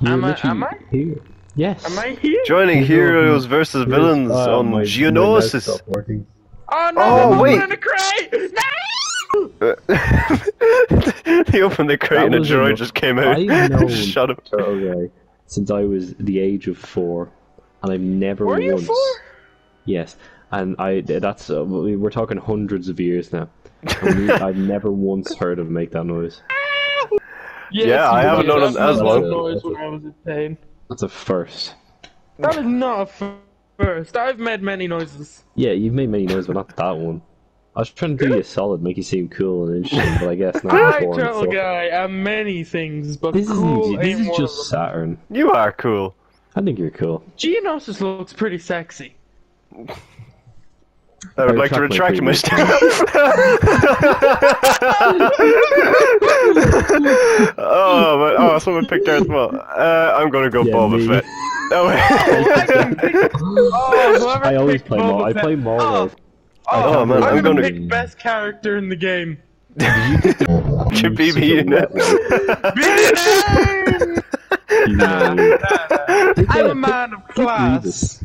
You're Am I? Am I? here. Yes. Am I here? Joining Here's heroes versus here's- villains uh, on my- my Geonosis. stopped. Oh no! Oh, I'm wait. in a crate! No! he opened the crate That and a was droid enough. just came out. I've Shut up. Turtle Guy since I was the age of four, and I've never Were you once. four? Yes, and I that's uh, we- we're talking hundreds of years now. And we- I've never once heard him make that noise. Yes, Yeah, I haven't did. known him as not long. noise when I was in pain. That's a first. That is not a first. I've made many noises. Yeah, you've made many noises, but not that one. I was trying to do you a solid, make you seem cool and interesting, but I guess not. I, boring, Turtle so- Guy, am many things, but This cool isn't. This ain't is just. Saturn. You are cool. I think you're cool. Geonosis looks pretty sexy. I would I like to retract retract my my statement. oh, but oh, someone picked Darth Maul. Uh, I'm gonna go Yeah, Boba me. Fett. Oh, wait. Oh, I always picked play Maul. I play Fett- Maul. Oh, Oh, man, I'm, I'm gonna, gonna- pick best character in the game. Your BB such a unit. Nah, nah, nah. I'm a man of class.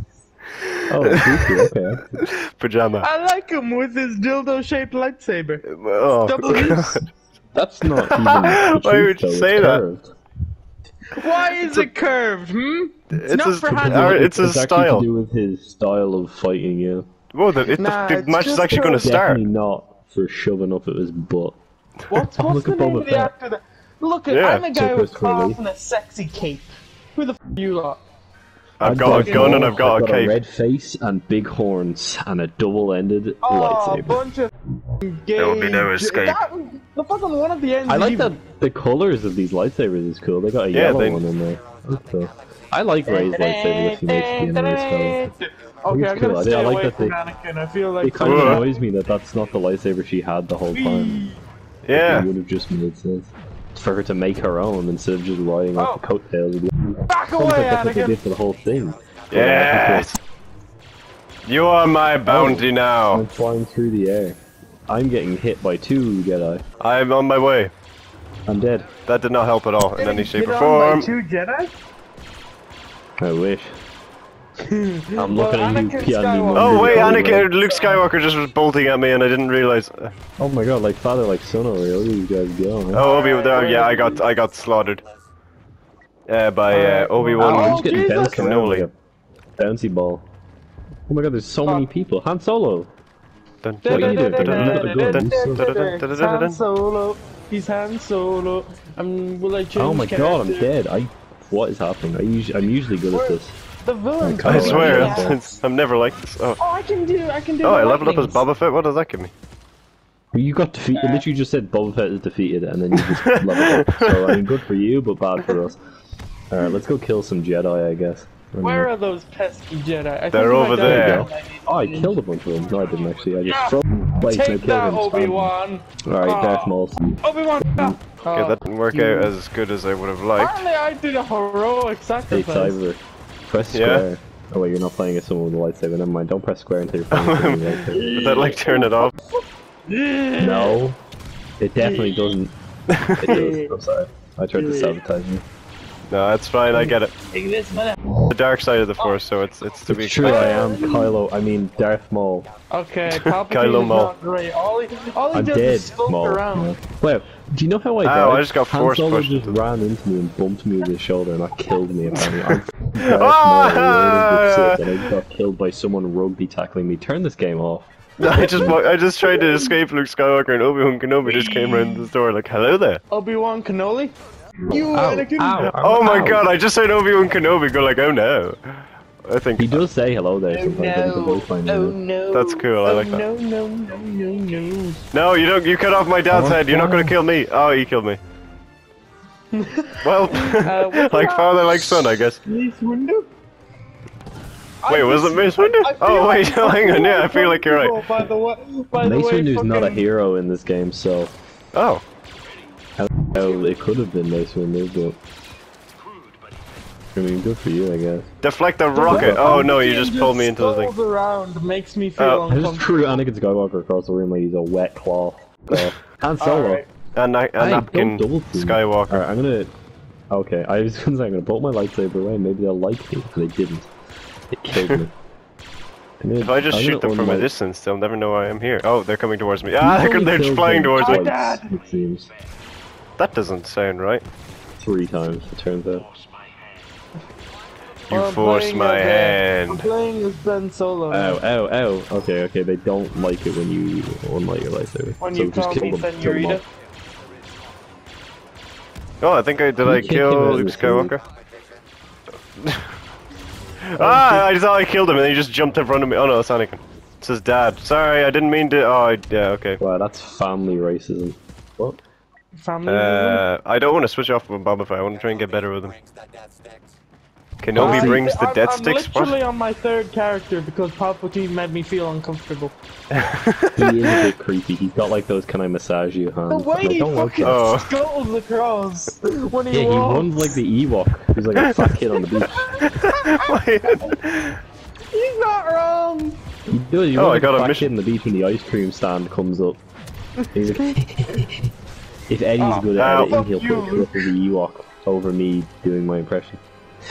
Oh, Dooku, okay. Pajama. I like him with his dildo-shaped lightsaber. Oh, Double God. That's not even. Why would you say it's that? Curved. Why is it curved? Hmm? It's, It's not his- for hand. Our- it's his actually style. to do with his style of fighting. Yeah, Whoa, the, it, Nah, the, the it's match is just actually a- going to start. definitely not for shoving up at his butt. What's, what's look the at name Boba of the Fett. actor? That... Look at, Yeah. I'm a guy So with Chris Curley. class and a sexy cape. Who the f you lot? I've got a gun and I've got a I've got cape. red face and big horns and a double-ended Oh, a lightsaber. bunch of gay. There will be no escape. That, the fucking one at the end. I like even- that the colors of these lightsabers is cool. They got a Yeah, yellow they- one in there. That's cool. I like Rey's lightsaber if he makes it be in this film. Okay, I'm cool. gonna I- stay I like away that from they- Anakin. I feel like It kind of annoys me that that's not the lightsaber she had the whole time. Yeah. It would have just made sense for her to make her own instead of just riding Oh. off the coattails of the. back Almost away, like that's what they did for the whole thing. Yes. You are my bounty oh. now I'm now. flying through the air. I'm getting hit by two Jedi. I'm on my way. I'm dead. That did not help at all in any shape or Get on by form. Two Jedi. I wish. I'm Well, looking at you, Anakin Oh wait, Anakin. Anakin, Luke Skywalker just was bolting at me and I didn't realize. Oh my god, like father, like son over here. Look at these guys go. huh? Oh, Obi, there, yeah, I got, I got slaughtered. Uh, by uh, Obi Oh, I'm Wan. just getting Jesus. bounced around like a bouncy ball. Oh my god, there's so many people. Han Solo. What are you doing? Han. Solo. He's Han Solo. Um, will I change Oh my god, I'm dead. I. What is happening? I usually, I'm usually good at this. The villain. I I Oh, swear, yeah. it's, it's, I'm never like this. Oh, Oh, I can do. I can do. oh, I leveled up as. Boba Fett. What does that give me? You got defeated. It literally just said Boba Fett is defeated, and then you just leveled up. So I mean, good for you, but bad for us. All right, let's go kill some Jedi, I guess. I don't Where are those pesky Jedi? I They're if over die there. Oh, I killed a bunch of them. No, I didn't actually. I just Yeah. throw place and I Take killed that. Obi Wan. All right, Darth ah. Oh. Maul. Obi Wan. Okay, ah, that didn't work out as good as I would have liked. Apparently, I did a heroic Hey, sacrifice. Cyber. Press Yeah? square. Oh wait, you're not playing as someone with a lightsaber. Never mind. Don't press square until you're playing as someone with a lightsaber. Did that like turn it off? No, it definitely doesn't. It does. I'm sorry. I tried to sabotage you. No, that's fine. I get it. Take this, man. The dark side of the Force, so it's it's to be It's true, I am Kylo. I mean Darth Maul. Okay, Palpatine Kylo is Maul. not great. All he, all he I'm does dead, is skulk Maul. around. Wow, do you know how I died? Ow, I just got Han force Solo pushed. just ran into me and bumped me with his shoulder, and that killed me. Apparently, I'm Darth Maul, Ah! Lord of the Sith, and I got killed by someone rugby tackling me. Turn this game off. I just I just tried to escape Luke Skywalker and Obi Wan Kenobi just came around the door like, hello there. Obi Wan Cannoli. You Ow, Anakin. ow, Oh my ow. god, I just heard Obi Wan Kenobi go like, oh no. I think He does say hello there Oh sometimes. I think the voice Oh is- no. That's cool, I oh, like that. No, no, no, no, no. No, you don't. You cut off my dad's Oh, head. You're not wow. gonna kill me. Oh, he killed me. well, Uh, what like the- father, like son, I guess. Mace Windu? Wait, was it Mace Windu? I feel Oh wait, like- hang on. Yeah, I feel like you're right. By the way, by the Mace way, Windu's not a fucking- hero in this game, so Oh, oh, it could have been Mace Windu, but I mean, good for you, I guess. deflect the rocket. Oh no, you just pulled me into the thing. skulls around makes me feel Oh. I just uncomfortable. threw Anakin Skywalker across the room like he's a wet cloth. So, Han Solo. Alright. And, na- Hey, and napkin don't double team. Skywalker. Alright, I'm gonna. Okay, I was gonna say I'm gonna put my lightsaber away. and Maybe they'll like me. They didn't. It killed me. Gonna- If I just I'm shoot them from a distance, they'll never know why I am here. Oh, they're coming towards me. Ah, they're, they're flying towards me. twice, It seems That doesn't sound right. three times. It turns out. You I'm forced my as, uh, I'm hand. playing as Ben Solo. Ow, ow, ow. Okay, okay. They don't like it when you unlight your lightsaber. when so you just call kill me them. Kill them Senorita. Oh, I think I did. You I kill out of Luke the screen. Skywalker? ah, I thought I killed him, and he just jumped in front of me. Oh no, it's Anakin. It's his dad. Sorry, I didn't mean to. Oh, I, yeah, okay. Wow, that's family racism. What? Family. Uh, I don't want to switch off with Boba Fett. I want to try and get better with him. Kenobi I'm- brings the I'm, death I'm sticks. literally What? on my third character because Palpatine made me feel uncomfortable. He is a bit creepy. He's got like those "Can I massage you" hands. The way I he don't like fucking that. Oh. scuttles across when he Yeah, he runs like the Ewok. He's like a fat kid on the beach. He's not wrong. He does. He Oh, runs I got a a fat mission. kid on the beach when the ice cream stand comes up. He's like, if Eddie's Oh, good at ow. editing, Fuck he'll you, put a clip the Ewok over me doing my impression.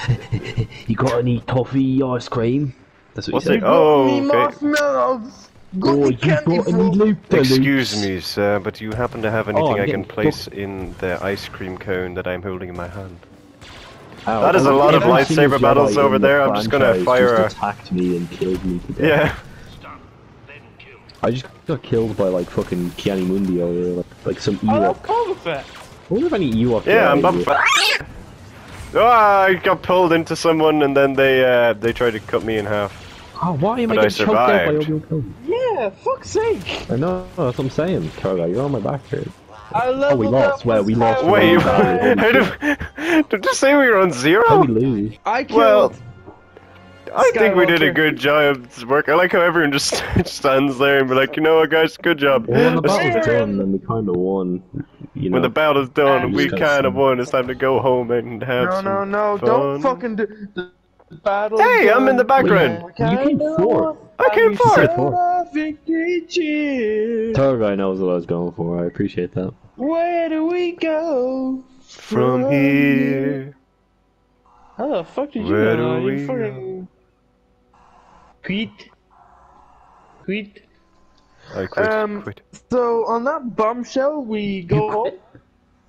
you got any toffee ice cream? That's what What's he it? Oh, said. Oh, me okay. marshmallows. Oh, you candy got any fruit. loop Excuse me, sir, but do you happen to have oh, anything Oh, I'm can place in the ice cream cone that I'm holding in my hand? Ow, That is a lot of every lightsaber battles over in the there. I'm just gonna fire just a- attacked me and killed me to death. Yeah. I just got killed by like fucking Ki-Adi-Mundi over there, like, like some Oh, Ewok. Boba Fett. I wonder if any Ewok. Yeah, I'm Boba Fett. Oh, I got pulled into someone and then they uh, they tried to cut me in half. Oh, why am I But I getting choked out by survived. Obi-Wan Yeah, fuck's sake. I know, that's what I'm saying. Karga, you're on my back here. I Oh, we lost. up Well, we lost. Wait, you, Holy how did, did you say we were on zero? How zero? we lose? I killed. Well, I think we did a good job work. I like how everyone just stands there and be like, you know what, guys, good job. Well, when the battle's done, then we kind of won. You know. When the battle's done, Um, we kind of won. It's time to go home and have No, some no, no! fun. Don't fucking do the battle. Hey, I'm in the background. You came fourth. I came fourth. fourth. Victory cheer. Targai knows what I was going for. I appreciate that. Where do we go From here. How the fuck did you Where know? do You we fucking quit. Quit. I quit. Um, quit. So on that bombshell, we go home.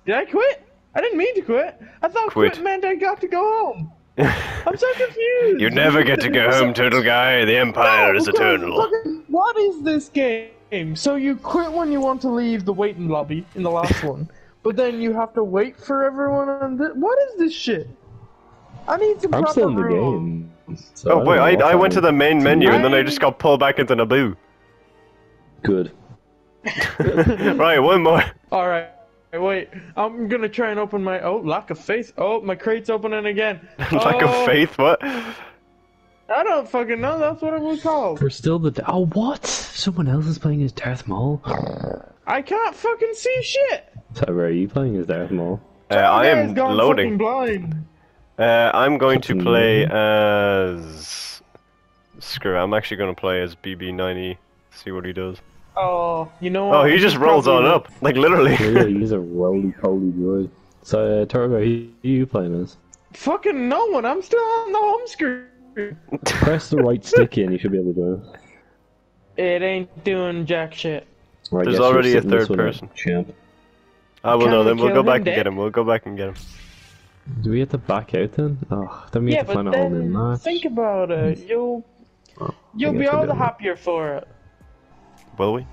Did I quit? I didn't mean to quit. I thought Quit. quit, meant I got to go home. I'm so confused. you never get to go home, turtle guy. The empire No, is eternal. fucking- What is this game? So you quit when you want to leave the waiting lobby in the last one, but then you have to wait for everyone on the. What is this shit? I need some I'm proper still in the rules. game. So Oh boy, know I, I went to the main menu and then I I- just got pulled back into Naboo. Good. right, one more. All right. Wait, I'm gonna try and open my. Oh, lack of faith. Oh, my crate's opening again. Lack oh, of faith, what? I don't fucking know. That's what it was called. We're still the. Oh, what? Someone else is playing as Darth Maul. I can't fucking see shit. So, where are you playing as Darth Maul? Uh, I am gone loading. fucking blind. Uh, I'm going to play as. Screw it, I'm actually going to play as BB-9E. See what he does. Oh, you know. Oh, he just rolls on up. Like, literally. Really, he's a roly poly droid. So, uh, Targo, who are you playing as? Fucking no one. I'm still on the home screen. Press the right stick in, you should be able to do it. It ain't doing jack shit. Or I There's already a third person. Champ. I will Can know, then we'll go back and dead? get him. We'll go back and get him. Do we have to back out then? Oh, then we Yeah, have to but find a whole new then match. think about it. Hmm. You'll Oh, you'll be all the doing it. happier for it. Will we?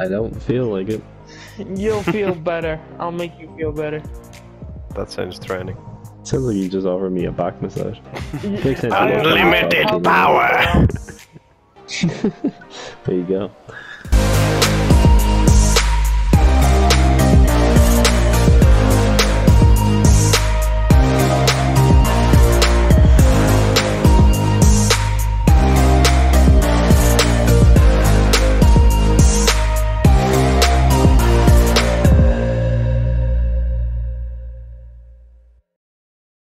I don't feel like it. You'll feel better. I'll make you feel better. That sounds threatening. Sounds like you just offered me a back massage. Makes Unlimited I'll- I'll- power! There you go.